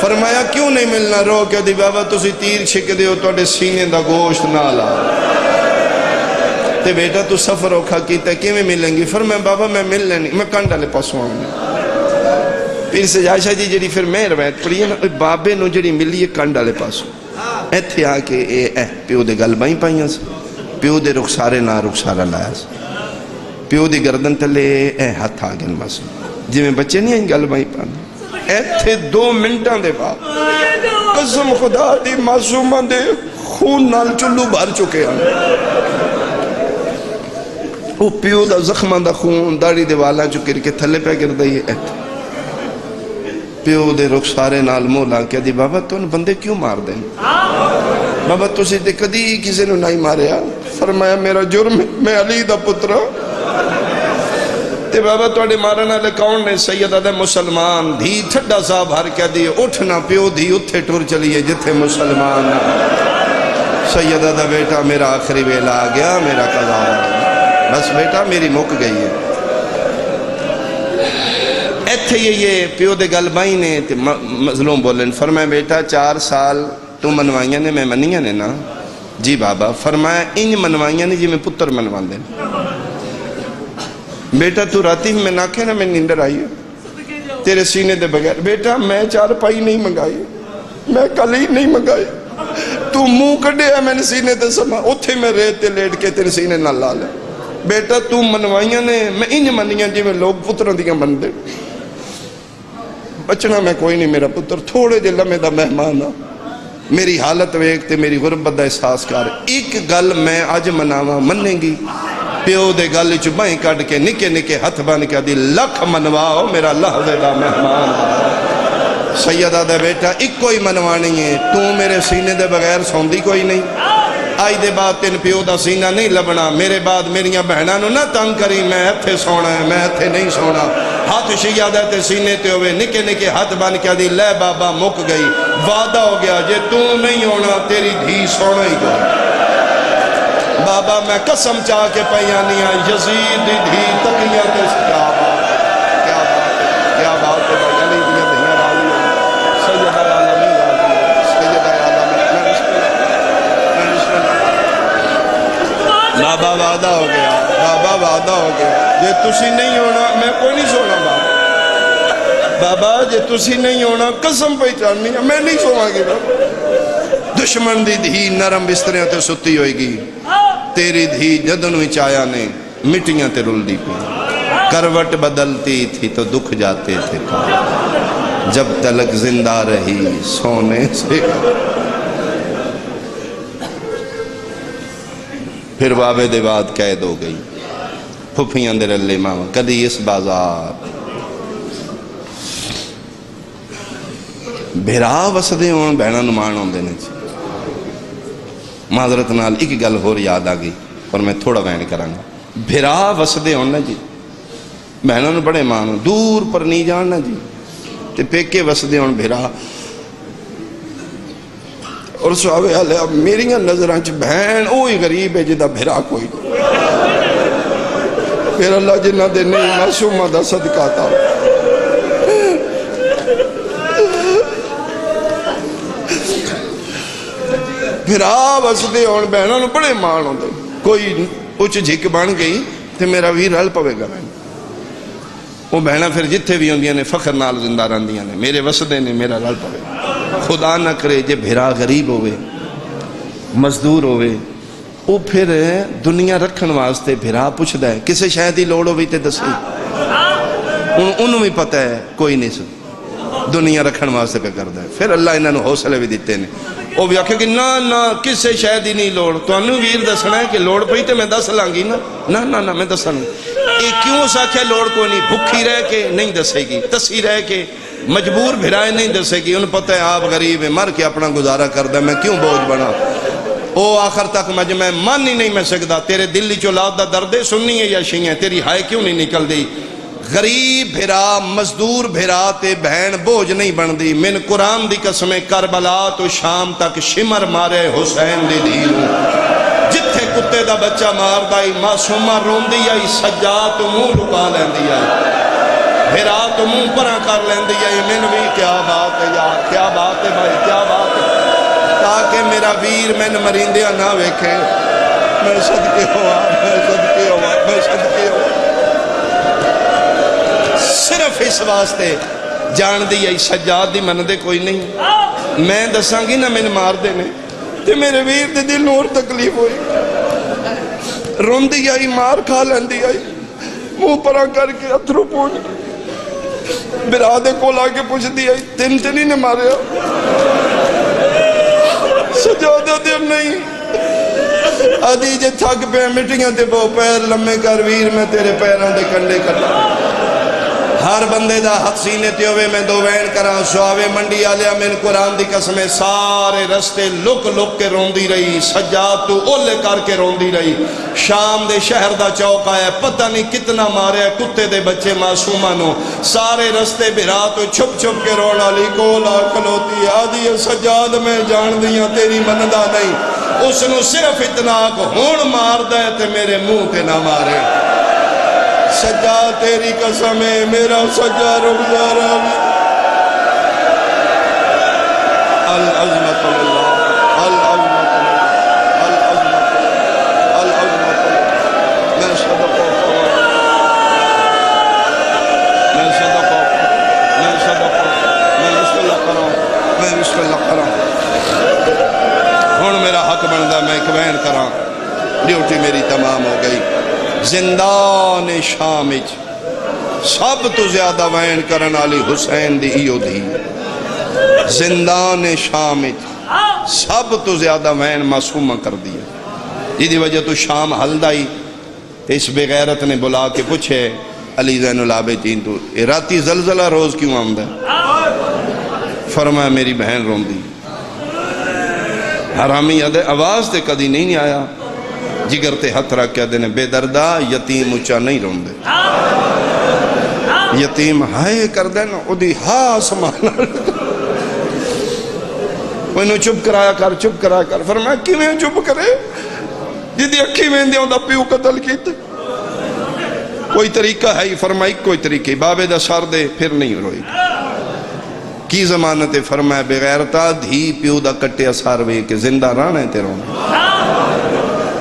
فرمایا کیوں نہیں ملنا؟ رو کیا دی، بابا تسی تیر چھک دے ہو توڑے سینے دا گوشت نہ لا تے بیٹا، تو سفر اوکھا کیتا ہے میں ملیں گی؟ فرمایا بابا میں مل لینی، میں کانڈا لے پاسوں آؤں پھر سے جائشہ جی جڑی پھر میں روایت پڑھی ہے نا بابے نو جڑی ملی ہے کانڈا لے پاسوں۔ ایتھے آ کے اے اے پیو دے گل بائیں پائیاں سے پیو دے رخسارے نہ رخسارہ لایا سے پیو دی گردن تلے اے ہاتھ آگن بس۔ جی میں بچے نہیں ہیں گل بائیں پانا ایتھے دو منٹاں دے بعد قسم خدا دی معصومہ دے خون نال چلو بھر چکے ہیں وہ پیو دا زخمہ دا خون داڑی دے والا چکر کے تھلے پہ گر دئی ایتھے پیو دے رخسارے نال مولا کیا دی، بابا تو ان بندے کیوں مار دیں بابا تو سے تے کدی کسی نے نہیں ماریا؟ فرمایا، میرا جرم میں علی دا پتر۔ تے بابا توڑے مارنا لے کون نے؟ سید آدھے مسلمان، دھی ٹھڈا صاحب ہر کیا دی اٹھنا پیو دی اتھے ٹور چلیے جتھے مسلمان۔ سید آدھے بیٹا، میرا آخری ویلا آ گیا، میرا قضا بس بیٹا، میری مک گئی ہے۔ ایتھے یہ یہ پیو دے گل بائی نے تے مظلوم بولن۔ فرمایا، بیٹا، چار سال تو منوائیاں نے، میں منیاں نے نا۔ جی بابا، فرمایا، انج منوائیاں نے جی میں پتر منوان دیں بیٹا، تو راتی میں ناکھے نا، میں نیندر آئی ہے تیرے سینے دے بغیر۔ بیٹا، میں چار پائی نہیں منگائی۔ میں کلی نہیں منگائی۔ تو مو کڑے ہے میں نے سینے دے سما۔ اتھے میں ریتے لیٹ کے تیرے سینے نہ لالے ਬੇਟਾ, ਤੂੰ ਮਨਵਾਈਆਂ ਨੇ। ਮੈਂ ਇੰਜ ਮੰਨੀਆਂ ਜਿਵੇਂ ਲੋਕ ਪੁੱਤਰਾਂ ਦੀਆਂ ਮੰਨਦੇ। ਬਚਣਾ ਮੈਂ ਕੋਈ ਨਹੀਂ ਮੇਰਾ ਪੁੱਤਰ। ਥੋੜੇ ਜਿਹੇ ਲਮੇ ਦਾ ਮਹਿਮਾਨ ਆ। ਮੇਰੀ ਹਾਲਤ ਵੇਖ ਤੇ ਮੇਰੀ ਗੁਰਬਤ ਦਾ ਅਹਿਸਾਸ ਕਰ। ਇੱਕ ਗੱਲ ਮੈਂ ਅੱਜ ਮਨਾਵਾ, ਮੰਨੇਗੀ। ਪਿਓ ਦੇ ਗੱਲ ਚ ਬਾਈ ਕੱਢ ਕੇ ਨਿੱਕੇ ਨਿੱਕੇ ਹੱਥ ਬਨ ਕੇ ਆਦੀ ਲੱਖ ਮਨਵਾਓ, ਮੇਰਾ ਅੱਲਾਹ ਦਾ ਮਹਿਮਾਨ। ਸੈਯਦਾ ਦਾ ਬੇਟਾ, ਇੱਕੋ ਹੀ ਮਨਵਾਣੀ ਹੈ ਤੂੰ ਮੇਰੇ ਸੀਨੇ ਦੇ ਬਗੈਰ ਸੌਂਦੀ ਕੋਈ ਨਹੀਂ। آئی دے بعد تین پیو دا سینہ نہیں لبنا، میرے بعد میریاں بہنا نو نہ تنگ کری، میں ایتھے سونا ہے، میں ایتھے نہیں سونا۔ ہاتھ شیعہ دے تے سینے تے ہوئے، نکے نکے ہاتھ بن کے دی لے بابا مک گئی۔ وعدہ ہو گیا، جے تو نہیں ہونا، تیری دھی سونا ہی گا بابا میں قسم چاہ کے پیانیاں یزید دھی تکیہ تے سکاہ بابا وعدہ ہو گیا بابا وعدہ ہو گیا جے تسی نہیں ہونا میں کوئی نہیں سونا بابا بابا جے تسی نہیں ہونا قسم پہ چڑھنی میں نہیں سونا گی بابا دشمن دی دھی نرم بستریاں تے ستی ہوئے گی تیری دھی جدن ہوئی چایا نے مٹیاں تے رول دی پی کروٹ بدلتی تھی تو دکھ جاتے تھے جب تلک زندہ رہی سونے سے ਫਿਰ ਬਾਬੇ ਦੇ ਬਾਅਦ ਕੈਦ ਹੋ ਗਈ। ਫੁੱਫੀਆਂ ਦੇ ਰੱਲੇ ਮਾਵਾ, ਕਦੀ ਇਸ ਬਾਜ਼ਾਰ। ਬੇਰਾ ਵਸਦੇ ਹੋਣ, ਬਹਿਣਾ ਮਾਣ ਆਉਂਦੇ ਨੇ ਜੀ। ਮਾਜ਼ਰਤ ਨਾਲ ਇੱਕ ਗੱਲ ਹੋਰ ਯਾਦ ਆ ਗਈ, ਪਰ ਮੈਂ ਥੋੜਾ ਵੈਣ ਕਰਾਂਗਾ। ਬੇਰਾ ਵਸਦੇ ਹੋਣ ਨਾ ਜੀ, ਬਹਿਣਾ ਨੂੰ ਬੜੇ ਮਾਣ, ਦੂਰ ਪਰ ਨਹੀਂ ਜਾਣ ਨਾ ਜੀ। ਤੇ ਪੇਕੇ ਵਸਦੇ ਹੋਣ ਬੇਰਾ اور صحابہ علیہ میری نظران چ بہن اوہی غریب ہے جدہ بھرا کوئی نہیں۔ پھر اللہ جنہ دے نہیں معصومہ دا صدقہ تا۔ بھرا وسدے اور بہنوں نو بڑے مان ہوندے۔ کوئی اچھ جھک بان گئی تھے میرا وی رل پوے گا۔ بہن وہ بہنہ پھر جتے بھی ہوں دیا نے، فخر نال زندہ رہندیاں نے۔ میرے وسدے نے میرا رل پوے۔ گا خدا نہ کرے جے بھیرا غریب ہوئے، مزدور ہوئے، او پھر دنیا رکھن واسطے بھیرا پوچھ ہے، کسے شہدی لوڑ ہوئی تے دسی انہوں بھی پتہ ہے، کوئی نہیں سن۔ دنیا رکھن واسطے پہ کر ہے۔ پھر اللہ انہوں حوصلے بھی دیتے ہیں او بھی آکھے کہ نا نا کسے شہدی نہیں لوڑ۔ تو انہوں ویر دسنا ہے کہ لوڑ پہی تے میں دس لانگی نا۔ نا نا نا میں دسنا ہوں ایک کیوں ساکھے لوڑ کو نہیں؟ بھکھی رہ کے نہیں دسے گی، تسی رہ کے مجبور بھرائے نہیں دسے کی انہوں پتہ ہے آپ غریب ہیں، مر کے اپنا گزارہ کر دیں میں کیوں بوجھ بنا؟ او آخر تک مجھ جی میں من ہی نہیں میں سکتا، تیرے دلی چولاد دا دردے سننی ہے یا شیئے تیری ہائے کیوں نہیں نکل دی؟ غریب بھرا مزدور بھرا تے بہن بوجھ نہیں بن دی من قرآن دی قسمیں کربلا تو شام تک شمر مارے حسین دی دی جتھے کتے دا بچہ مار دائی ماسومہ رون دیا ہی سجا تو مو لکا لین دیا ہی پھر آ تو منہ پرا کر لیندی ہے من بھی کیا بات ہے یار کیا بات ہے بھائی کیا بات ہے تاکہ میرا ویر میں نے مریندیا نہ ویکھے میں صدقے ہوا میں صدقے ہوا میں صدقے ہوا صرف اس واسطے جان دی ہے سجاد دی من دے کوئی نہیں میں دساں گی نہ میں نے مار دے نے تے میرے ویر دے دل نور تکلیف ہوئی روندی آئی مار کھا لیندی آئی منہ پرہ کر کے اترو پہنچ برا کو کول آ کے پوچھ دیا تین تین نے مارے سجادہ دے نہیں۔ آدھی جے تھک پہ مٹیاں تے پہ پیر لمے کر، ویر میں تیرے پیروں دے کنڈے کٹا۔ ہر بندے دا حق سینے تے ہوئے، میں دو وین کرا سواوے منڈی آلیا میں قرآن دی قسمیں سارے رستے لک لک کے روندی رہی، سجاد تو اولے کر کے روندی رہی۔ شام دے شہر دا چوک آیا، پتہ نہیں کتنا مارے ماریا، کتے دے بچے معصومانوں سارے رستے بھرا تو چھپ چھپ کے روڑا لی کولا کھلوتی آدھی سجاد میں جان دیا تیری مندہ نہیں۔ اس نو صرف اتنا کو ہون مار دے تے میرے موں تے نہ مارے۔ سجا، تیری قسم ہے میرا سجا، رخ دارا العظمت اللہ میں ہوں میرا حق بنتا، میں کرا ڈیوٹی میری تمام ہو گئی۔ زندان شام سب تو زیادہ وین کرن علی حسین دی ایو دی زندان شام سب تو زیادہ وین معصومہ کر دیا جی دی وجہ تو شام ہلدائی۔ اس بغیرت نے بلا کے پوچھے، علی زین العابدین تو راتی زلزلہ روز کیوں آمد ہے؟ فرمایا، میری بہن روندی۔ حرامی آدھے آواز تے کدی نہیں آیا۔ جگر تے ہتھ رکھ کے دینے بے دردہ، یتیم اچھا نہیں رون دے یتیم ہائے کر دینا او دی ہاں سمانا وہ انہوں چپ کرایا کر، چپ کرایا کر۔ فرمایا کیویں چپ کرے؟ جی جدی اکھی میں اندے ہوندہ پیو قتل کیتے۔ کوئی طریقہ ہے ہی فرمائی، کوئی طریقہ بابے دا سار دے، پھر نہیں روئی۔ کی زمانت فرمایا بغیرتا دھی پیو دا کٹے اثار وے کہ زندہ رانا ہے تیروں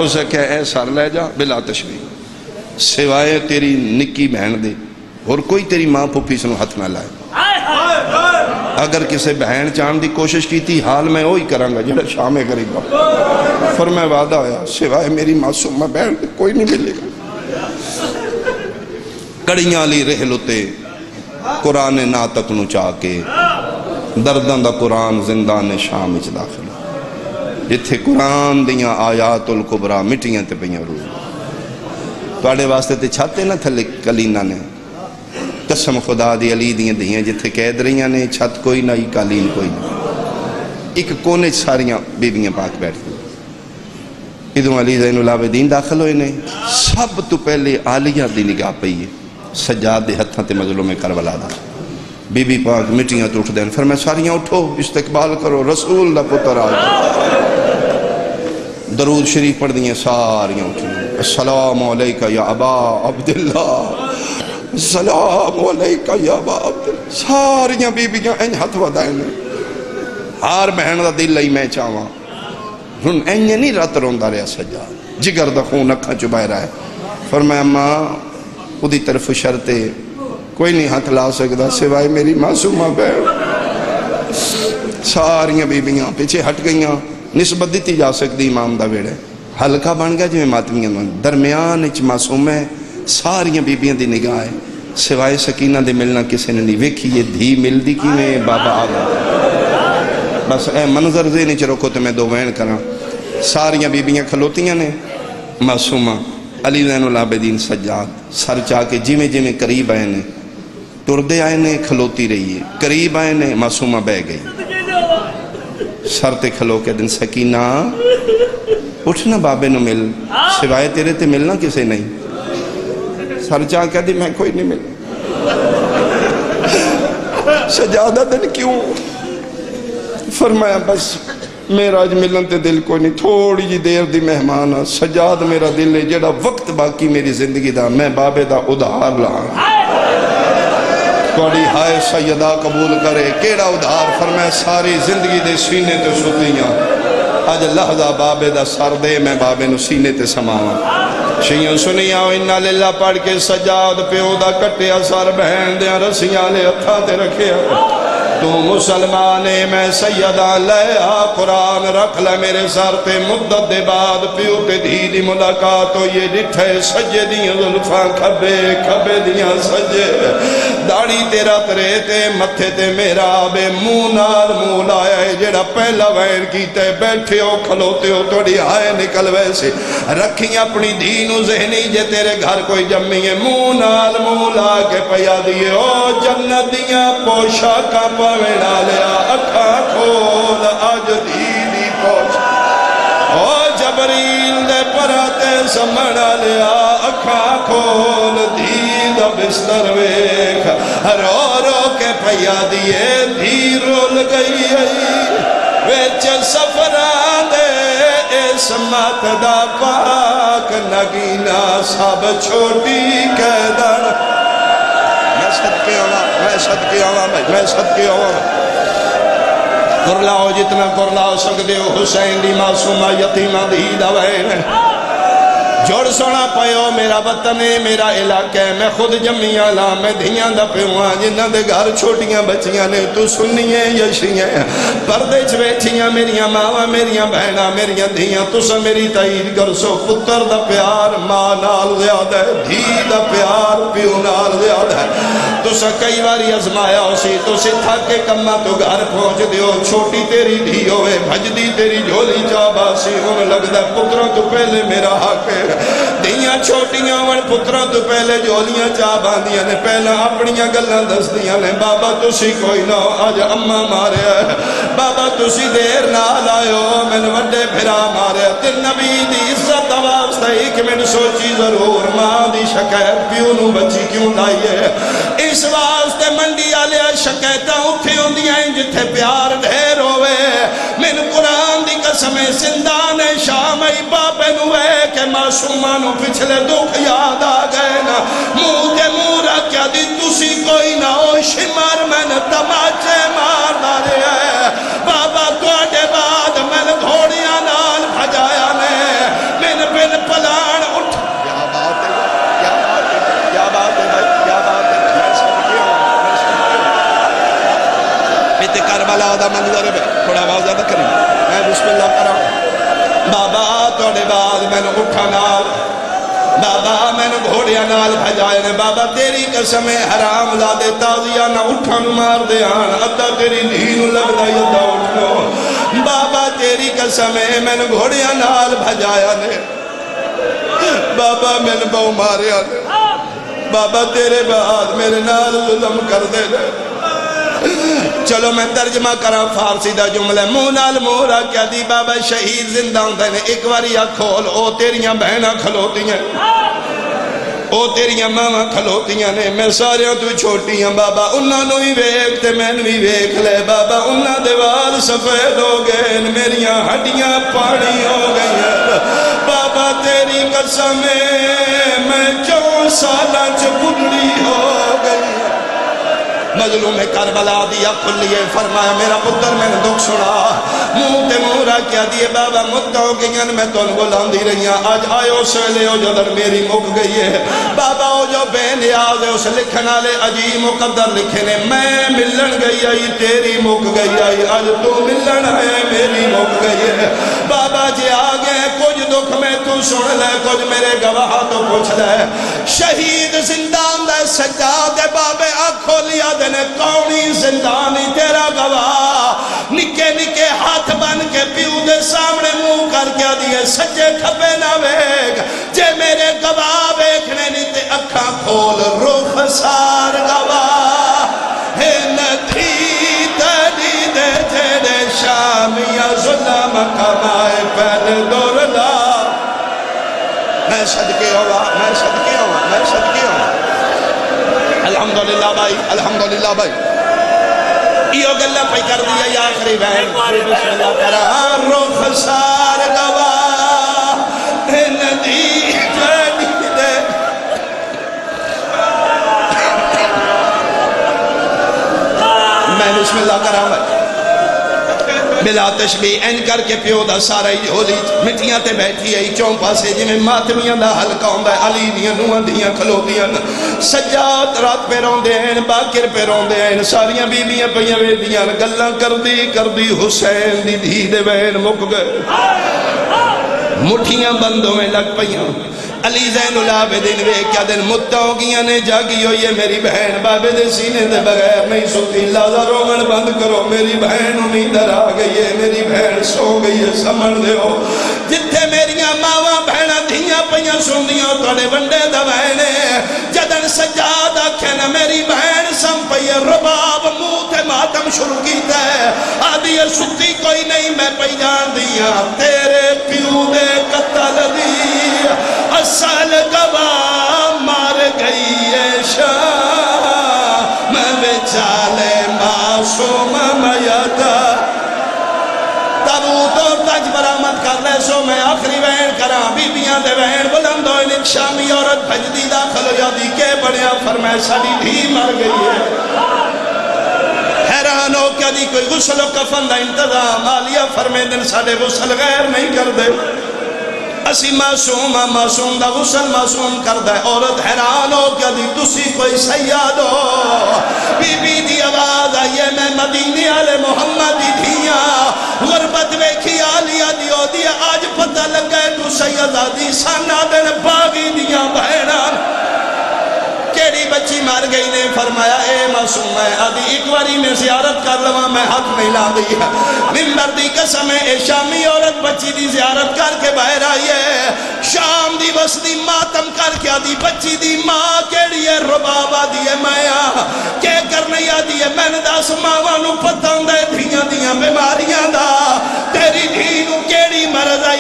اسے کہا اے سار لے جا بلا تشبیح سوائے تیری نکی بہن دے اور کوئی تیری ماں پھپی سنو ہتھ نہ لائے۔ اگر کسے بہن چاند دی کوشش کی تھی حال میں وہی کرانگا جڑا شام غریب فرمایا وعدہ ہویا، سوائے میری معصومہ بہن دے کوئی نہیں ملے گا۔ کڑیاں لی رہلوتے قرآن ناتک نو چاہ کے دردن دا قرآن زندان شام اچ داخل۔ جتھے قرآن دیاں آیات القبرہ مٹیاں تے پیاں رو تو واسطے تے چھاتے نہ تھلے کلینہ نے۔ قسم خدا دی علی دیاں دیاں جتھے قید رہیاں نے، چھت کوئی نہ ہی کالین کوئی نہ۔ ایک کونے ساریاں بیبیاں پاک بیٹھ گئی ادھوں علی زین العابدین داخل ہوئے نے۔ سب تو پہلے آلیہ دی نگاہ پئی ہے۔ سجاد دے ہتھاں تے مظلوم کربلا دا۔ بی بی پاک مٹیاں تو اٹھ دین فرمائے ساریاں اٹھو، استقبال کرو، رسول دا پتر آ درود شریف پڑھ دیئے ساریاں اٹھیں السلام علیکہ یا ابا عبداللہ۔ السلام علیکہ یا ابا عبداللہ۔ ساریاں بی بیاں این ہتھ ودائیں ہار بہن دا دل لئی میں چاہواں۔ ہن اینجے نہیں رات روندہ رہا سجاد جگر دا خون اکھا چبائے رہا ہے فرمایا، ماں ادھی طرف شرطے۔ کوئی نہیں ہاتھ لا سکتا سوائے میری معصومہ بہن۔ ساریاں بیبیاں پیچھے ہٹ گئیاں۔ نسبت دیتی جا سکتی امام دا ویڑے ہلکا بن گیا جو ماتمیاں درمیان اچ معصوم ہے ساریاں بیبیاں دی نگاہ ہے سوائے سکینہ دے ملنا کسے نے نہیں ویکھی یہ دھی مل دی کی میں بابا آگا بس اے منظر دے نہیں چروکو تو میں دو وین کرا ساریاں بیبیاں کھلوتیاں نے معصومہ علی زین العابدین سجاد سر چاہ کے جی میں جی میں قریب آئے نے ٹردے آئے نے کھلوتی رہی ہے قریب آئے نے معصومہ بہ گئی سر تے کھلو کے دن سکینہ۔ اٹھنا بابے نو مل۔ سوائے تیرے تے ملنا کسے نہیں۔ سر چاہ کہہ دی، میں کوئی نہیں مل۔ سجادہ دن کیوں؟ فرمایا، بس میرا اج ملن تے دل کوئی نہیں۔ تھوڑی جی دیر دی مہمان سجاد میرا دل ہے جڑا وقت باقی میری زندگی دا، میں بابے دا ادھار لاں۔ کوڑی ہائے سیدہ قبول کرے۔ کیڑا ادھار فرمائے ساری زندگی دے سینے تے سوتیاں اج لحظہ بابے دا سر دے، میں بابے نو سینے تے سماواں۔ شیوں سنیاں انہا للہ پڑھ کے سجاد پیو دا کٹیا سر بہن دیا رسیاں لے اتھا تے رکھیا۔ تو مسلمانے میں سیدہ لے آ قرآن رکھ لے، میرے سر تے مدت دے بعد پیو تے دھی دی ملاقات ہو یہ ڈٹھے سجے دیاں ظلفاں کھبے کھبے دیاں سجے۔ داڑی تیرا ترے تے متھے تے میرا بے مونال مولا ہے۔ جڑا پہلا وین کیتے بیٹھے ہو، کھلوتے ہو توڑی آئے نکل ویسے۔ رکھیں اپنی دینو ذہنی، جے تیرے گھر کوئی جمی ہے مونال مولا کے پیا دیئے۔ او جنت دیاں لیا اکھا جبریل دے پراتے سمڑا لیا اکھا کھول دید بستر ویکھ رو رو کے پیا دیئے دھی رول گئی ویچ سفران دے اسمت دا پاک نگینا سب چھوٹی قیدن میں صدقے ہوا میں صدقے ہوا میں میں صدقے ہوا کرلاؤ جتنا کرلاؤ سکتے ہو، حسین دی معصومہ یتیمہ دی دوائن جوڑ سونا پیو میرا وطن ہے میرا علاقہ۔ ہے میں خود جمیاں لا میں دھیاں دا پیوان جنہ دے گھر چھوٹیاں بچیاں نے، تو سنیے یشیاں پردے چویٹھیاں میریاں ماوا میریاں بہنا میریاں دھیاں۔ تو سا میری تائید کر سو پتر دا پیار، ماں نال زیادہ ہے دھی دا پیار، پیو نال زیادہ۔ ہے تو کئی باری ازمایا اسی تو سے تھا کے کمہ تو گھر پہنچ دیو، چھوٹی تیری دھی ہوئے بھج دی تیری جھولی چابا سی ان لگ دا پتروں تو پہلے میرا حق ہے۔ دیاں چھوٹیاں ون پتروں تو پہلے جھولیاں چابا دیا نے، پہلا اپنیاں گلہ دس دیا نے، بابا تو کوئی نہ آج اممہ مارے ہے۔ بابا تو دیر نہ لائے ہو، میں نے وڈے پھرا مارے تین نبی دی عزت ایک من سوچی ضرور ماں دی شکایت پیو نو بچی کیوں لائیے اس واسطے منڈی آلے شکایتاں اٹھے ہوں دیا ہیں جتھے پیار ڈھیر ہوئے من قرآن دی قسم زندان شام ای باپے نوے کہ معصومانو پچھلے دکھ یاد آ گئے نا۔ منہ کے مورا کیا دی تسی کوئی نہ ہو شمار میں نے تماچے میں نال بھجائے نے، بابا تیری قسم ہے، حرام زادے تازیہ نہ اٹھا نو مار دے آن۔ ادھا تیری دھینو لگ دا یدہ اٹھنو۔ بابا تیری قسم ہے، میں نے گھوڑیا نال بھجایا نے۔ بابا میں نے بہو ماریا نے۔ بابا تیرے بعد میرے نال ظلم کر دے دے چلو میں ترجمہ کرا فارسی دا جملہ۔ مونال مورا کیا دی، بابا شہید زندہ ہوں دینے ایک واری کھول، او تیریاں بہنہ کھلوتی ہیں او تیریاں ماما کھلوتیاں نے میں ساریاں تو چھوٹیاں بابا، انہاں نو ہی ویک تے میں نو ہی ویک لے بابا، انہاں دیوال سفید ہو گئے میریاں ہڈیاں پانی ہو گئی بابا تیری قسم میں چون سالہ چپڑی ہو گئی مظلوم کربلا دیا کھلیے فرمایا، میرا پتر میں نے دکھ سنا۔ منہ تے مورا کیا دیے بابا مدہ ہو گئی میں تو ان بلان دی رہی ہیں آج آئے سے لے ہو جو در میری مک گئی ہے۔ بابا ہو جو بے نیاز ہے، اس لکھنا لے عجیب مقدر لکھنے میں ملن گئی آئی، تیری مک گئی آئی، آج تو ملن ہے میری مک گئی ہے۔ بابا جی آگے کچھ دکھ میں تو سن لے، کچھ میرے گواہ تو پوچھ لے۔ شہید زندان دے سجاد بابے آنکھو لیا دینے کونی زندانی تیرا گواہ۔ نکے نکے ہاتھ بن کے پیو دے سامنے منہ کر کیا دیئے سجے کھپے نہ ویگ۔ جے میرے گواہ ویکھنے نہیں تے اکھا کھول روح سار میں صدقے ہوا، میں صدقے ہوا، میں صدقے ہوا۔ الحمدللہ بھائی الحمدللہ بھائی۔ ایو گلہ پہ کر دیا یا آخری بہن۔ بسم اللہ کرا رخ سار گواہ ندی میں بسم اللہ کرا بھائی۔ بلا تشبیح این کر کے پیو دا سارا ہی ہولی مٹیاں تے بیٹھی ہے چون پاسے جی میں ماتمیاں دا حلقہ ہوں دا علی دیاں نوہ دیاں، کھلو دیاں۔ سجاد رات پہ رون دے ہیں باکر پہ رون دے ہیں ساریاں بیبیاں پہیاں وے دیاں گلہ کر دی کر دی حسین دی دھی دے بہن مک گئے۔ مٹھیاں بندوں میں لگ پہیاں علی زین العابدین وے کیا دن مت متوں گیاں نے جاگی ہوئی ہے میری بہن۔ بابے دے سینے دے بغیر نہیں سوتی۔ لازہ رومن بند کرو میری بہن۔ امیدر آ گئی ہے میری بہن سو گئی ہے سمڑ دے ہو جتھے میریاں ماواں بہنہ دھیاں پہیاں سن دیاں توڑے بندے دا بہنے جدن سجاد آکھے میری بہن سم پہیے رباب منہ تے ماتم شروع کیتا ہے۔ آدھی یہ ستی کوئی نہیں، میں پہی جان دیا ہاں۔ تیرے پیو دے قتل دی۔ اصل گواہ شامی عورت بھجدی داخل ہو جاتی کے بڑیا فرمائے ساڑی بھی مر گئی ہے۔ حیران ہو کیا دی کوئی غسل و کفن دا انتظام۔ آلیا فرمائے دن ساڑے غسل غیر نہیں کر دے اسی معصوم ہاں معصوم دا غسل معصوم کردا ہے عورت حیران ہو کہ دی، تسی کوئی سیاد ہو بی بی دی آواز آئیے میں مدینے والے محمد دی دھیاں پتہ لگا ہے تو سیدہ دی سانا دن باغی دیاں بہنا کیڑی بچی مار گئی نے فرمایا، اے معصوم ہے آدھی ایک واری میں زیارت کر لوا میں حق ملا دی ہے۔ ممبر دی قسم ہے، اے شامی عورت بچی دی زیارت کر کے باہر آئی ہے۔ شام دی وسطی ماتم کر کے آدھی بچی دی ماں، کیڑی ہے ربابا دی ہے مایا۔ کہ کرنے آدھی ہے، میں نے داس ماوانو پتان دے دھیاں دیاں بیماریاں دا۔ تیری دھی نو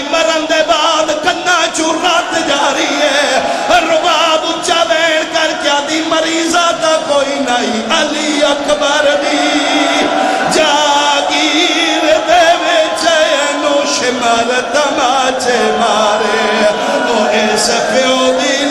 کوئی مرن دے بعد کنا چورات جاری ہے۔ رباب اچھا بین کر کیا دی مریضہ تا کوئی نہیں۔ علی اکبر دی جاگیر دے میں چینو شمال تماچے مارے۔ وہ ایسے پیو دیل